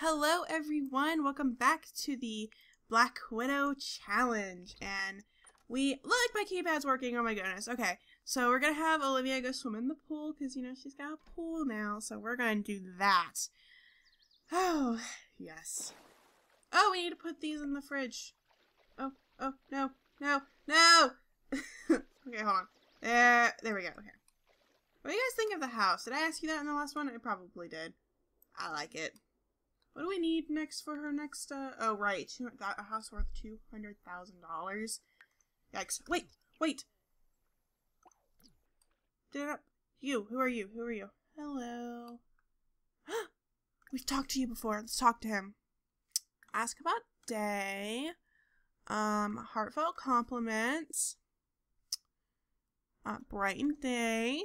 Hello, everyone. Welcome back to the Black Widow Challenge. And we look, my keypad's working. Oh my goodness. Okay, so we're gonna have Olivia go swim in the pool because you know she's got a pool now. So we're gonna do that. Oh yes. Oh, we need to put these in the fridge. Oh, oh no, no, no. okay, hold on. There, there we go. Okay. What do you guys think of the house? Did I ask you that in the last one? I probably did. I like it. What do we need next for her next, uh, oh, right. A house worth $200,000. Yikes. Wait, wait. Did you, who are you? Who are you? Hello. We've talked to you before. Let's talk to him. Ask about day. Um, heartfelt compliments. Uh, brightened day.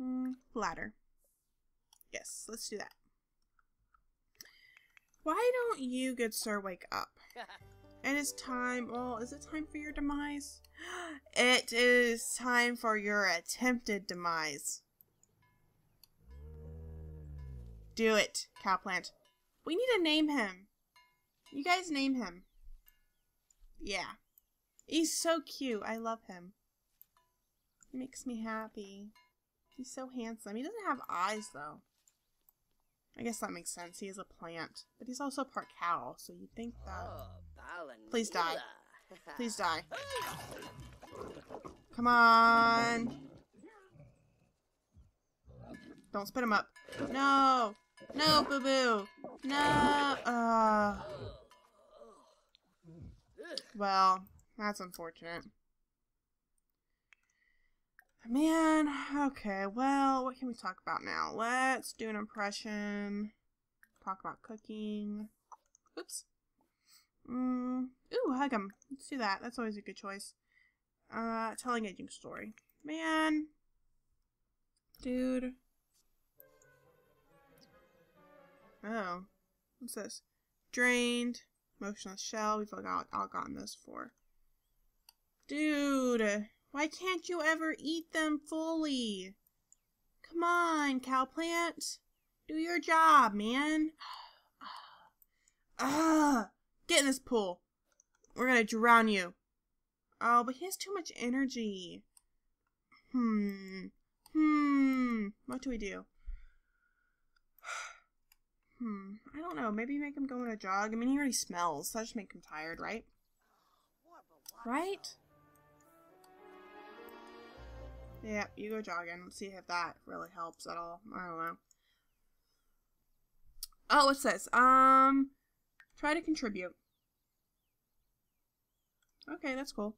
Mm, ladder. Yes, let's do that. Why don't you, good sir, wake up? And It is time. Well, is it time for your demise? It is time for your attempted demise. Do it, cowplant. We need to name him. You guys name him. Yeah. He's so cute. I love him. He makes me happy. He's so handsome. He doesn't have eyes, though. I guess that makes sense. He is a plant. But he's also part cow, so you'd think that... Please die. Please die. Come on. Don't spit him up. No. No, boo-boo. No. Uh. Well, that's unfortunate. Man, okay, well, what can we talk about now? Let's do an impression. Talk about cooking. Oops. Mm, ooh, hug him. Let's do that. That's always a good choice. Uh, telling aging story. Man. Dude. Oh. What's this? Drained. Motionless shell. We've all, got, all gotten this before. Dude. Why can't you ever eat them fully? Come on, cowplant. Do your job, man. Ah, get in this pool. We're gonna drown you. Oh, but he has too much energy. Hmm. Hmm. What do we do? Hmm. I don't know. Maybe make him go on a jog. I mean, he already smells. So that just make him tired, right? Right? Yeah, you go jogging. Let's see if that really helps at all. I don't know. Oh, what's this? Um, try to contribute. Okay, that's cool.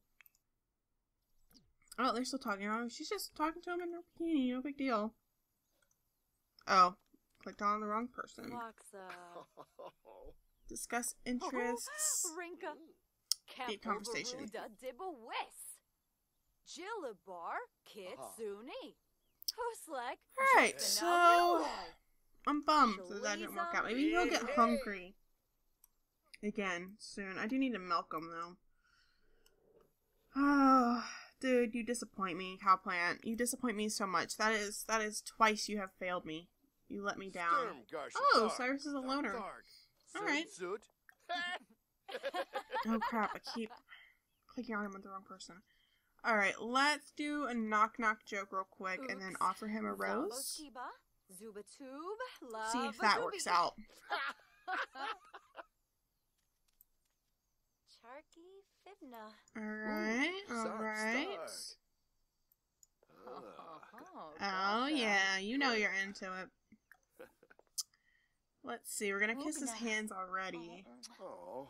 Oh, they're still talking. Oh, she's just talking to him in her bikini. No big deal. Oh, clicked on the wrong person. Discuss interests. Deep conversation. Jillabar Kitsuni. Huslek. Alright, so I'm bummed that that didn't work out. Maybe he'll get hungry again soon. I do need to milk him though. Oh, dude, you disappoint me, cowplant. You disappoint me so much. That is that is twice you have failed me. You let me down. Oh, Cyrus is a loner. Alright. Oh crap, I keep clicking on him with the wrong person. Alright, let's do a knock knock joke real quick and then offer him a rose. See if that works out. Alright, alright. Oh yeah, you know you're into it. Let's see, we're gonna kiss his hands already. Oh.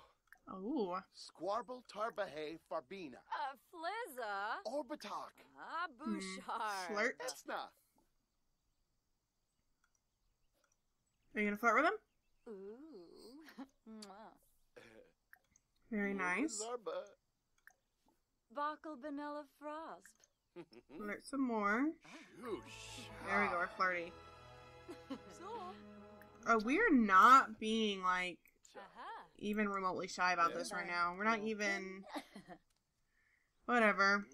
Oh. Squarble Tarbahe Farbina. Uh, Flizza. Orbitalk. Ah, Bouchard. Flirt? Esna. Are you gonna flirt with him? Ooh. Very nice. Zarba. Bockel Vanilla Frost. Flirt some more. There we go, we're flirty. So. Oh, we're not being like Aha. Even remotely shy about Yeah. this right now. We're not even whatever.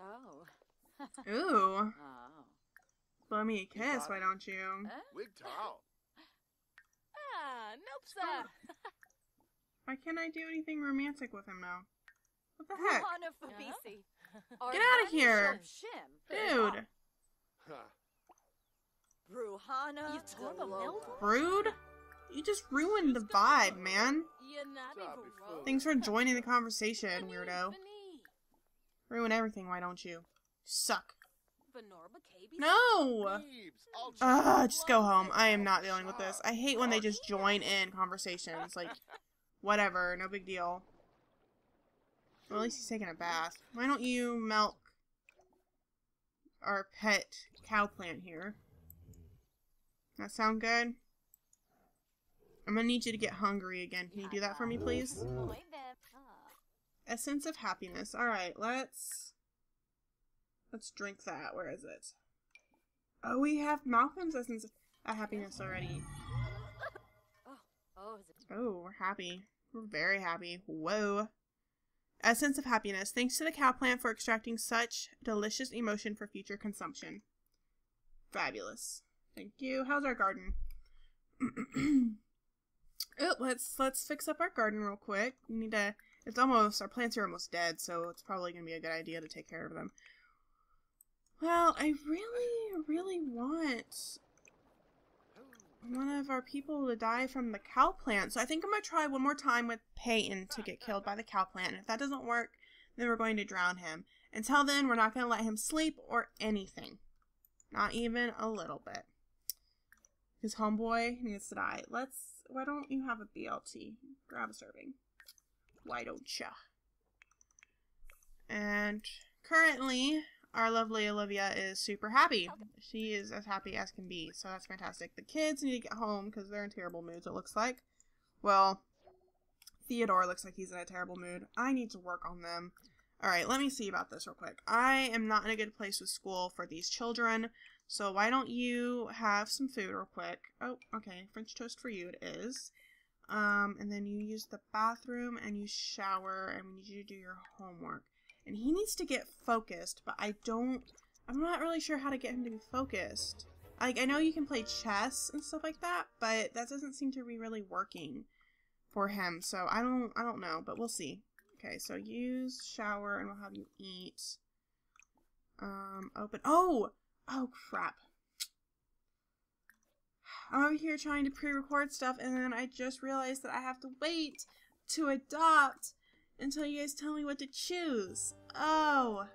Oh. Ooh. Oh. Blow me a kiss, why don't you? Wig Tao. Ah, nope, sir. Why can't I do anything romantic with him now? What the heck? Ruhana Fabisi. Get outta here. Shim. Dude. Huh. Bruhana. Rude? You just ruined the vibe, man. Thanks for joining the conversation, weirdo. Ruin everything, why don't you? Suck. No! Thebes, Ugh, just go home. I am not dealing with this. I hate when they just join in conversations. Like, whatever, no big deal. Well, at least he's taking a bath. Why don't you milk our pet cow plant here? That sound good? I'm gonna need you to get hungry again. Can you do that for me, please? Essence of happiness. Alright, let's... Let's drink that. Where is it? Oh, we have Malcolm's essence of happiness already. Oh, we're happy. We're very happy. Whoa. Essence of happiness. Thanks to the cow plant for extracting such delicious emotion for future consumption. Fabulous. Thank you. How's our garden? oh, let's let's fix up our garden real quick. We need to. It's almost our plants are almost dead, so it's probably gonna be a good idea to take care of them. Well, I really, really want one of our people to die from the cow plant. So I think I'm to try one more time with Peyton to get killed by the cow plant. If that doesn't work, then we're going to drown him. Until then, we're not going to let him sleep or anything. Not even a little bit. His homeboy needs to die. Let's, why don't you have a BLT? Grab a serving. Why don't ya? And currently, our lovely Olivia is super happy. She is as happy as can be, so that's fantastic. The kids need to get home because they're in terrible moods, it looks like. Well, Theodore looks like he's in a terrible mood. I need to work on them. Alright, let me see about this real quick. I am not in a good place with school for these children, so why don't you have some food real quick? Oh, okay, French toast for you it is. Um, and then you use the bathroom and you shower, and we need you to do your homework and he needs to get focused, but I don't I'm not really sure how to get him to be focused. Like I know you can play chess and stuff like that, but that doesn't seem to be really working for him. So I don't I don't know, but we'll see. Okay, so use shower and we'll have you eat. Um open Oh! Oh crap. I'm here trying to pre-record stuff and then I just realized that I have to wait to adopt until you guys tell me what to choose. Oh.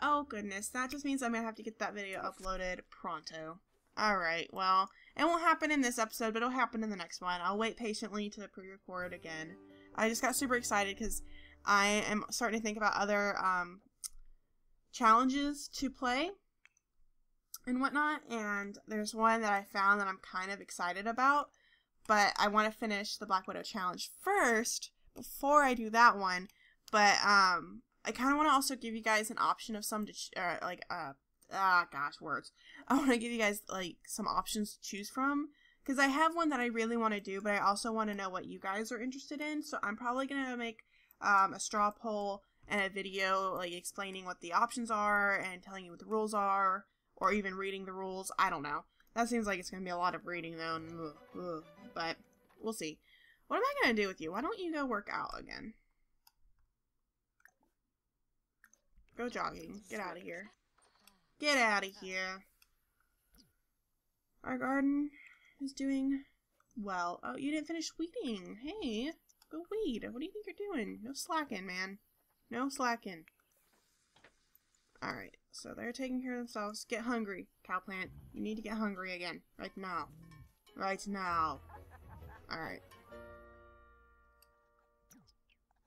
Oh goodness, that just means I'm gonna have to get that video uploaded pronto. Alright, well, it won't happen in this episode, but it'll happen in the next one. I'll wait patiently to pre-record again. I just got super excited because I am starting to think about other um, challenges to play and whatnot, and there's one that I found that I'm kind of excited about, but I want to finish the Black Widow challenge first before I do that one. But um, I kind of want to also give you guys an option of some to uh, like uh ah gosh words. I want to give you guys like some options to choose from because I have one that I really want to do, but I also want to know what you guys are interested in. So I'm probably gonna make um, a straw poll a video like explaining what the options are and telling you what the rules are, or even reading the rules. I don't know. That seems like it's gonna be a lot of reading though, and, ugh, ugh, but we'll see. What am I gonna do with you? Why don't you go work out again? Go jogging. Get out of here. Get out of here. Our garden is doing well. Oh, you didn't finish weeding. Hey, go weed. What do you think you're doing? No slacking, man. No slacking. Alright, so they're taking care of themselves. Get hungry, cowplant. You need to get hungry again. Right now. Right now. Alright.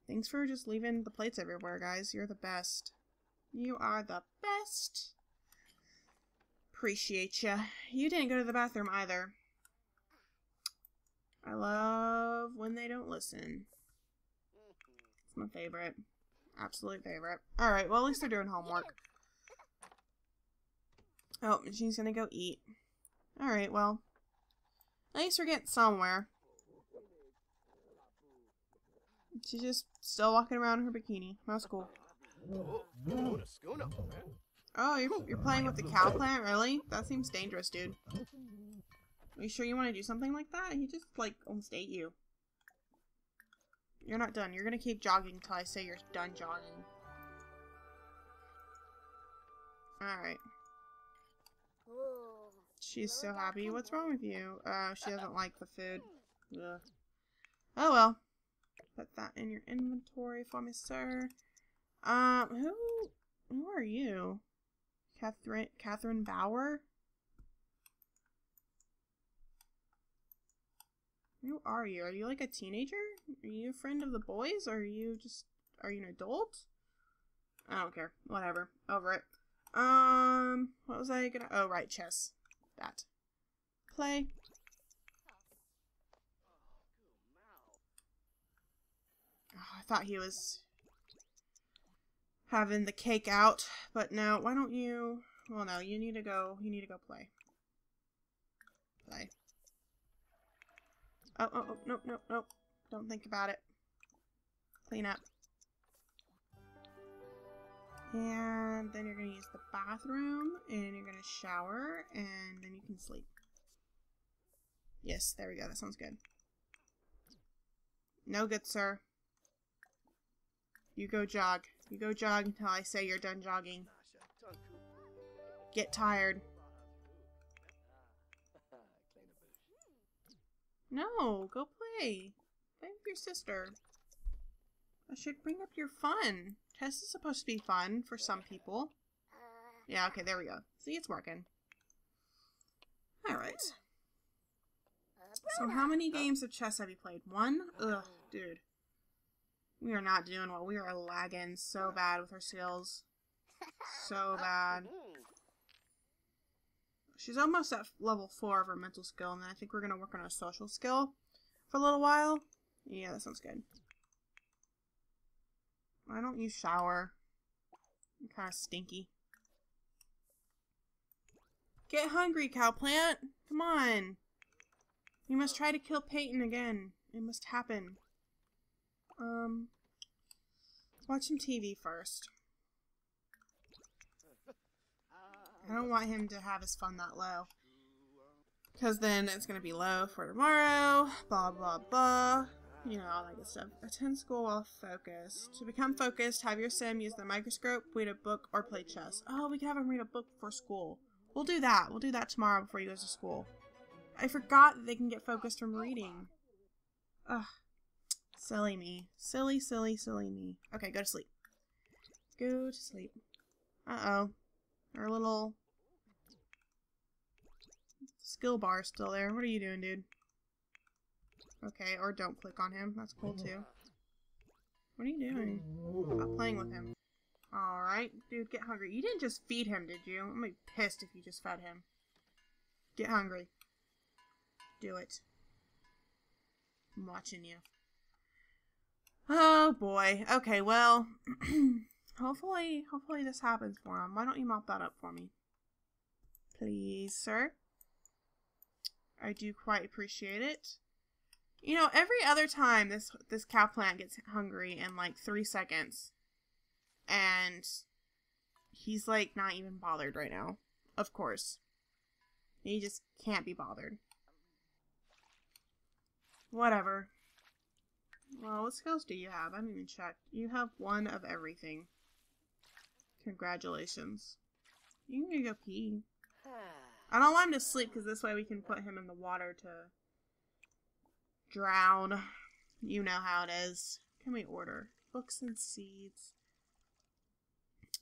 Thanks for just leaving the plates everywhere, guys. You're the best. You are the best. Appreciate ya. You didn't go to the bathroom either. I love when they don't listen. It's my favorite. Absolute favorite. Alright, well, at least they're doing homework. Oh, she's gonna go eat. Alright, well. At least we're getting somewhere. She's just still walking around in her bikini. That's cool. Oh. Oh, you're, you're playing with the cow plant? Really? That seems dangerous, dude. Are you sure you want to do something like that? He just, like, almost ate you. You're not done. You're gonna keep jogging until I say you're done jogging. Alright. She's so happy. What's wrong with you? Uh, she doesn't like the food. Ugh. Oh well. Put that in your inventory for me, sir. Um, who, who are you? Catherine, Catherine Bauer? Who are you? Are you like a teenager? Are you a friend of the boys? Or are you just, are you an adult? I don't care. Whatever. Over it. Um, what was I gonna, oh, right, chess. That. Play. Oh, I thought he was having the cake out, but no, why don't you, well, no, you need to go, you need to go play. Play. Oh, oh, oh, nope, nope, nope. Don't think about it. Clean up. And then you're going to use the bathroom, and you're going to shower, and then you can sleep. Yes, there we go. That sounds good. No good, sir. You go jog. You go jog until I say you're done jogging. Get tired. No, go play. Play with your sister. I should bring up your fun. Chess is supposed to be fun for some people. Yeah, okay, there we go. See, it's working. Alright. So how many games of chess have you played? One? Ugh, dude. We are not doing well. We are lagging so bad with our skills. So bad. She's almost at level 4 of her mental skill, and then I think we're going to work on our social skill for a little while. Yeah, that sounds good. Why don't you shower? You're kind of stinky. Get hungry, cow plant. Come on. You must try to kill Peyton again. It must happen. Um, watch some TV first. I don't want him to have his fun that low. Because then it's going to be low for tomorrow. Blah, blah, blah. You know, all that good stuff. Attend school while focused. To become focused, have your sim use the microscope, read a book, or play chess. Oh, we can have him read a book before school. We'll do that. We'll do that tomorrow before he goes to school. I forgot that they can get focused from reading. Ugh. Silly me. Silly, silly, silly me. Okay, go to sleep. Go to sleep. Uh-oh. Our little skill bar still there. What are you doing, dude? Okay, or don't click on him. That's cool, too. What are you doing? I'm playing with him. Alright, dude, get hungry. You didn't just feed him, did you? I'm gonna be pissed if you just fed him. Get hungry. Do it. I'm watching you. Oh boy. Okay, well, hopefully, hopefully this happens for him. Why don't you mop that up for me? Please, sir. I do quite appreciate it. You know, every other time this this cow plant gets hungry in like three seconds, and he's like not even bothered right now. Of course, he just can't be bothered. Whatever. Well, what skills do you have? I haven't even checked. You have one of everything. Congratulations. You can go pee. I don't want him to sleep because this way we can put him in the water to drown. You know how it is. Can we order? Books and seeds.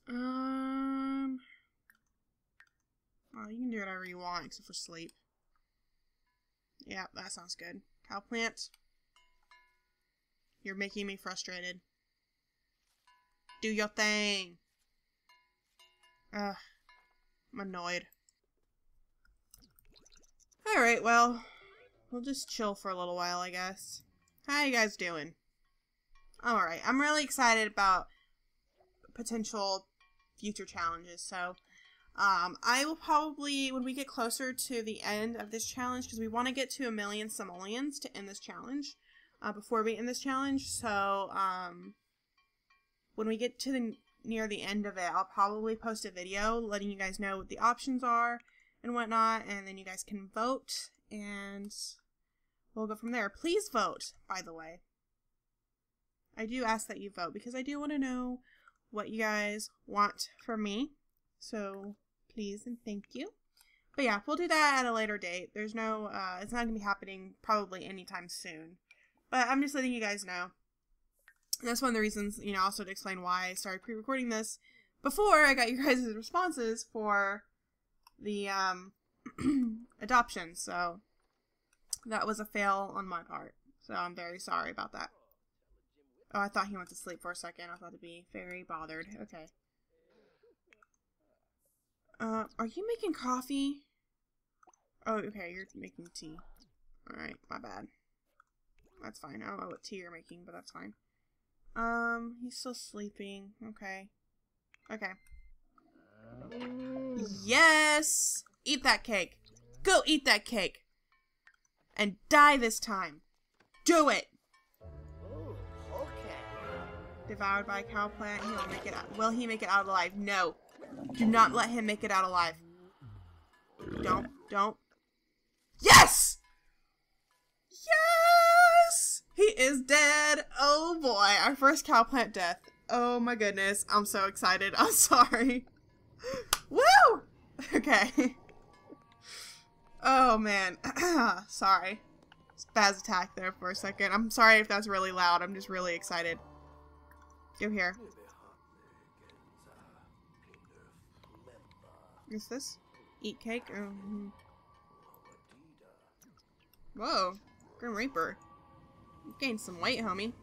Um. Oh, you can do whatever you want except for sleep. Yeah, that sounds good. Cow plant. You're making me frustrated. Do your thing. Ugh. I'm annoyed. Alright, well, we'll just chill for a little while, I guess. How you guys doing? Alright, I'm really excited about potential future challenges, so um, I will probably, when we get closer to the end of this challenge, because we want to get to a million simoleons to end this challenge, uh, before we end this challenge, so um, when we get to the near the end of it, I'll probably post a video letting you guys know what the options are and whatnot, and then you guys can vote, and we'll go from there. Please vote, by the way. I do ask that you vote because I do want to know what you guys want from me. So please and thank you. But yeah, we'll do that at a later date. There's no, uh, it's not gonna be happening probably anytime soon. But I'm just letting you guys know. That's one of the reasons, you know, also to explain why I started pre-recording this before I got you guys' responses for the um, adoption. So that was a fail on my part. So I'm very sorry about that. Oh, I thought he went to sleep for a second. I thought he'd be very bothered. Okay. Uh, are you making coffee? Oh, okay, you're making tea. Alright, my bad. That's fine. I don't know what tea you're making, but that's fine. Um, he's still sleeping. Okay. Okay. Yes! Eat that cake. Go eat that cake. And die this time. Do it! Okay. Devoured by a cow plant. He won't make it out. Will he make it out alive? No. Do not let him make it out alive. Don't. Don't. Yes! Yes! He is dead. Oh boy. Our first cow plant death. Oh my goodness. I'm so excited. I'm sorry. Woo! Okay. Oh man. sorry. Spaz attack there for a second. I'm sorry if that's really loud. I'm just really excited. Go here. What's this? Eat cake? Oh. Whoa. Grim Reaper. Gained some weight, homie.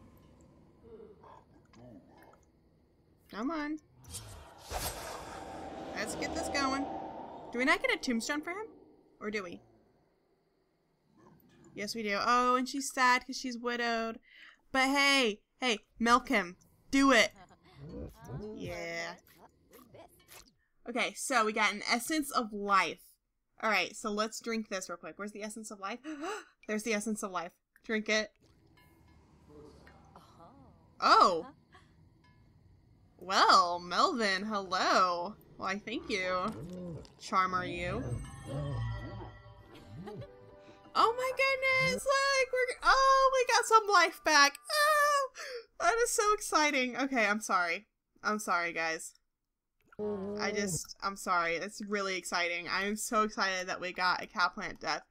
Come on. Let's get this going. Do we not get a tombstone for him? Or do we? Yes, we do. Oh, and she's sad because she's widowed. But hey, hey, milk him. Do it. Yeah. Okay, so we got an essence of life. All right, so let's drink this real quick. Where's the essence of life? There's the essence of life. Drink it. Oh. Well, Melvin, hello. Why, thank you. Charmer you? Oh my goodness! Look, we're oh, we got some life back. Oh, that is so exciting. Okay, I'm sorry. I'm sorry, guys. I just, I'm sorry. It's really exciting. I'm so excited that we got a cow plant death.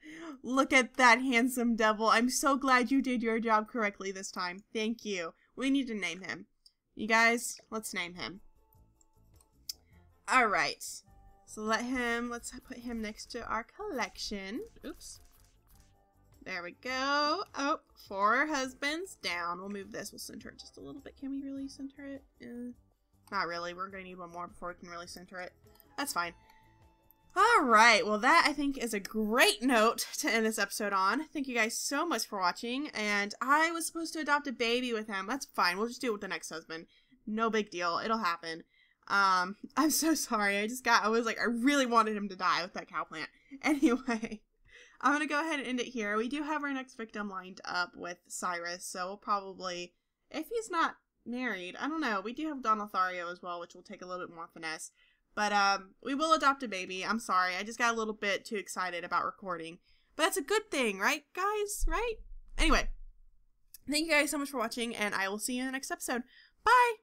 Look at that handsome devil. I'm so glad you did your job correctly this time. Thank you. We need to name him. You guys, let's name him. Alright. So let him, let's put him next to our collection. Oops. There we go. Oh, four husbands down. We'll move this. We'll center it just a little bit. Can we really center it? Uh, not really. We're going to need one more before we can really center it. That's fine. Alright, well that I think is a great note to end this episode on. Thank you guys so much for watching, and I was supposed to adopt a baby with him. That's fine, we'll just do it with the next husband. No big deal, it'll happen. Um, I'm so sorry, I just got, I was like, I really wanted him to die with that cow plant. Anyway, I'm gonna go ahead and end it here. We do have our next victim lined up with Cyrus, so we'll probably, if he's not married, I don't know, we do have Don Lothario as well, which will take a little bit more finesse. But um, we will adopt a baby. I'm sorry, I just got a little bit too excited about recording. But that's a good thing, right, guys? Right? Anyway, thank you guys so much for watching, and I will see you in the next episode. Bye!